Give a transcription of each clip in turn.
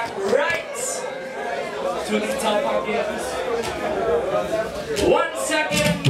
back right to the top of the One second.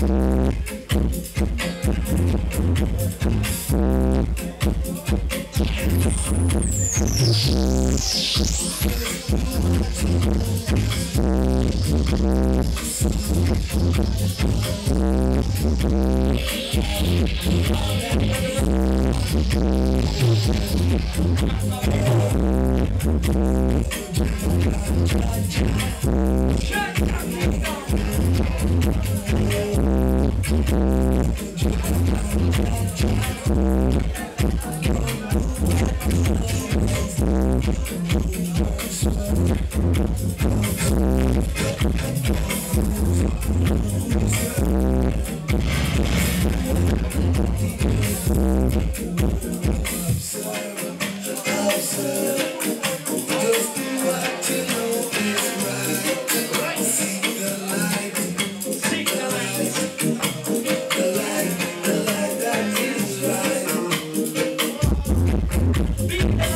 Thank you. Check. Thank